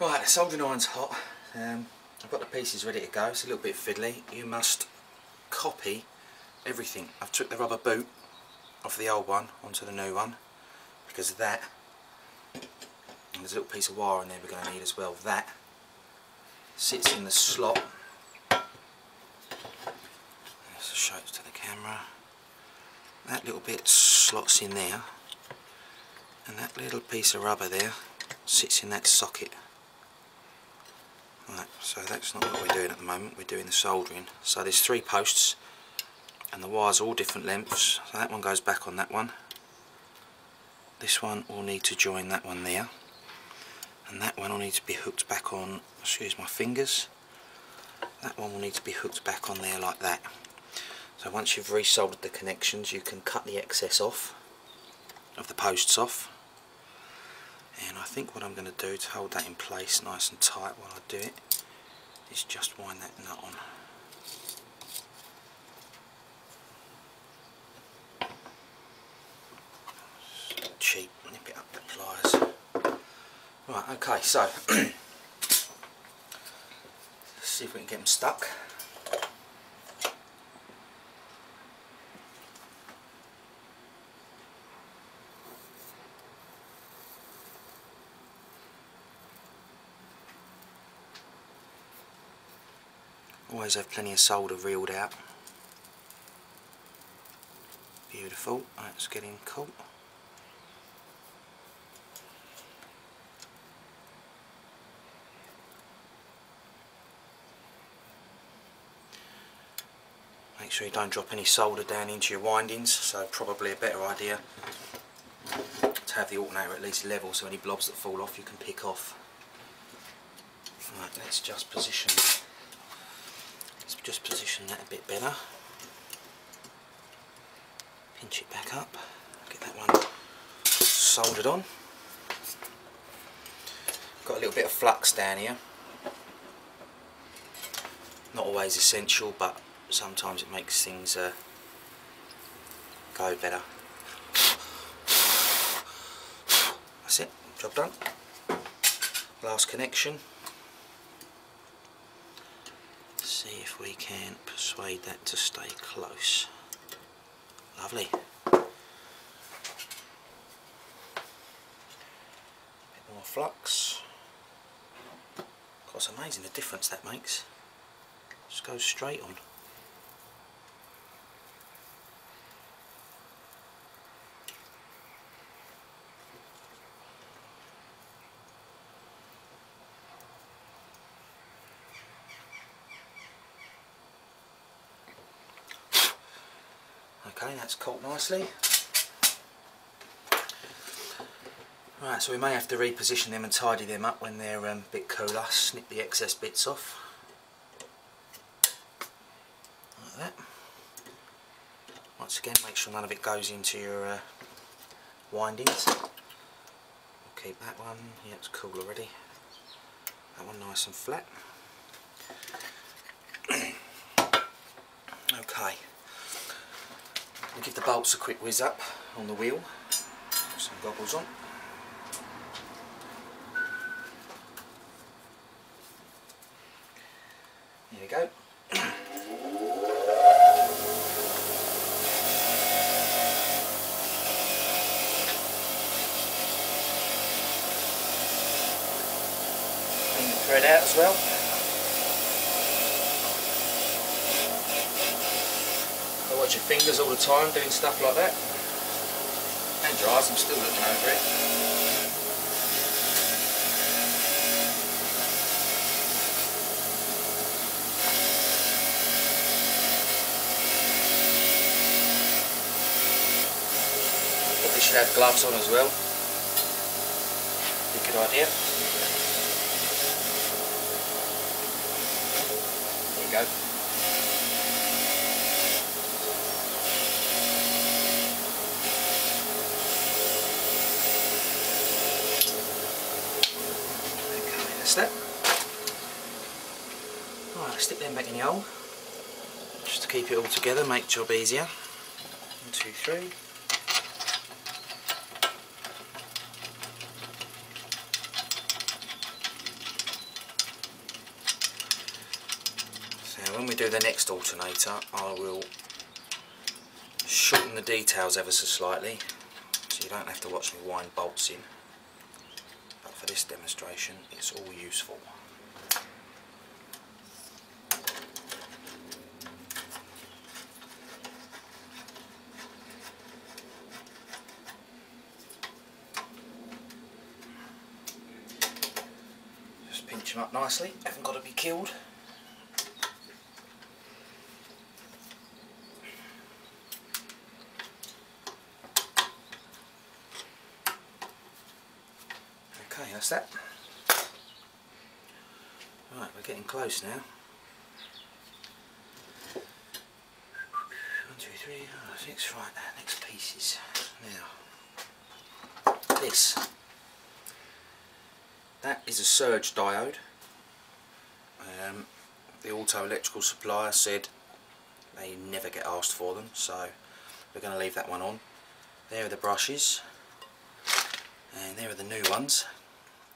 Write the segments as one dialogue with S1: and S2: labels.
S1: Right, soldering iron's hot. Um, I've got the pieces ready to go. It's a little bit fiddly. You must copy everything. I've took the rubber boot off the old one onto the new one because of that. And there's a little piece of wire in there we're going to need as well. That sits in the slot. Let's show it to the camera. That little bit slots in there and that little piece of rubber there sits in that socket. Right, so that's not what we're doing at the moment, we're doing the soldering. So there's three posts and the wires are all different lengths. So that one goes back on that one. This one will need to join that one there. And that one will need to be hooked back on, excuse my fingers. That one will need to be hooked back on there like that. So once you've resoldered the connections you can cut the excess off of the posts off and I think what I'm going to do to hold that in place nice and tight while I do it is just wind that nut on. Cheap, nip it up the pliers. Right, okay, so let's see if we can get them stuck. Always have plenty of solder reeled out. Beautiful, that's getting cool. Make sure you don't drop any solder down into your windings, so probably a better idea to have the alternator at least level so any blobs that fall off you can pick off. Right, let's just position just position that a bit better. Pinch it back up, get that one soldered on. Got a little bit of flux down here. Not always essential, but sometimes it makes things uh, go better. That's it, job done. Last connection. See if we can persuade that to stay close. Lovely. Bit more flux. Of course, amazing the difference that makes. Just goes straight on. Okay, that's caught nicely. Right, so we may have to reposition them and tidy them up when they're um, a bit cooler, snip the excess bits off. Like that. Once again, make sure none of it goes into your uh, windings. We'll keep that one, yeah it's cool already. That one nice and flat. okay. Give the bolts a quick whiz up on the wheel. Put some goggles on. There you go. Clean the thread out as well. I watch your fingers all the time doing stuff like that. And eyes, I'm still looking over it. Probably should have gloves on as well. Be a good idea. There you go. step. Alright, stick them back in the hole. Just to keep it all together, make job easier. One, two, three. So when we do the next alternator, I will shorten the details ever so slightly so you don't have to watch me wind bolts in for this demonstration it's all useful. Just pinch them up nicely, haven't got to be killed. Okay, that's that. Right, we're getting close now. One, two, three, four, six, right, next pieces. Now, this. That is a surge diode. Um, the auto electrical supplier said they never get asked for them, so we're going to leave that one on. There are the brushes, and there are the new ones.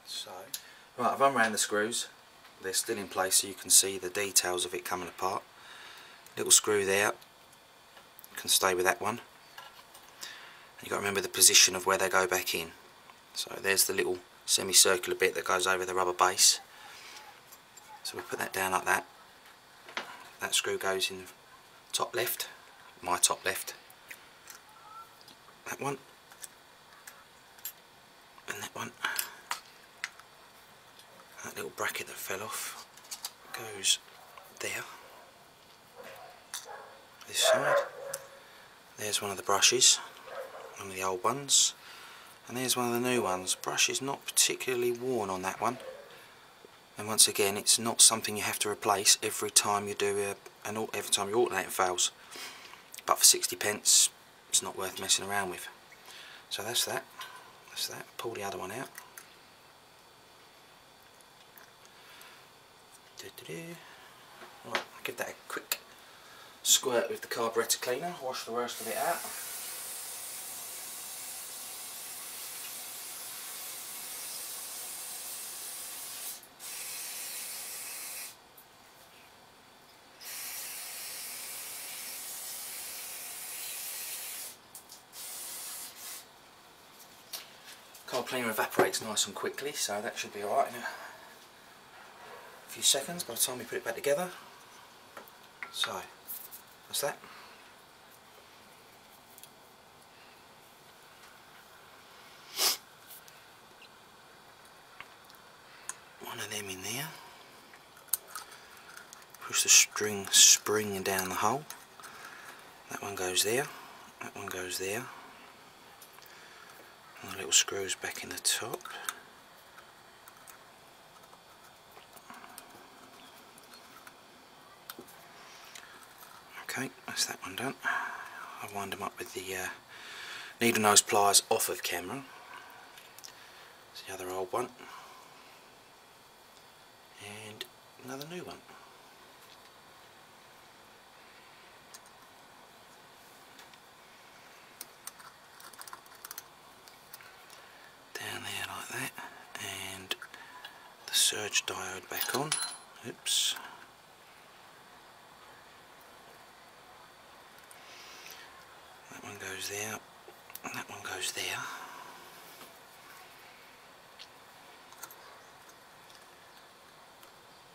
S1: So, right, I've unwound the screws. They're still in place so you can see the details of it coming apart. Little screw there can stay with that one. You've got to remember the position of where they go back in. So there's the little semicircular bit that goes over the rubber base. So we put that down like that. That screw goes in top left, my top left. That one. And that one that little bracket that fell off goes there. This side. There's one of the brushes. One of the old ones. And there's one of the new ones. Brush is not particularly worn on that one. And once again it's not something you have to replace every time you do a, an every time your alternator fails but for 60 pence it's not worth messing around with. So that's that. That's that. Pull the other one out Right, give that a quick squirt with the carburetor cleaner, wash the rest of it out. Carb cleaner evaporates nice and quickly, so that should be alright a few seconds by the time we put it back together. So, that's that. One of them in there. Push the string spring down the hole. That one goes there. That one goes there. And the little screws back in the top. Okay, that one done. I wind them up with the uh, needle nose pliers off of camera. It's the other old one. And another new one. Down there like that. And the surge diode back on. Oops. Goes there, and that one goes there.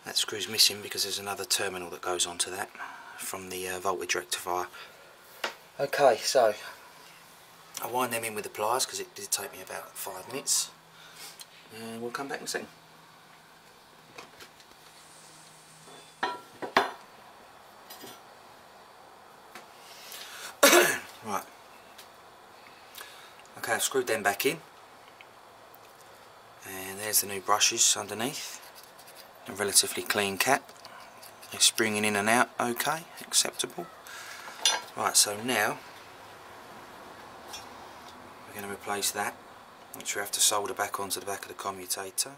S1: That screw's missing because there's another terminal that goes onto that from the uh, voltage rectifier. Okay, so I wind them in with the pliers because it did take me about five minutes. And we'll come back and see. right. Okay, I've screwed them back in. And there's the new brushes underneath. A relatively clean cap. They're springing in and out okay, acceptable. Right, so now we're going to replace that, which we have to solder back onto the back of the commutator.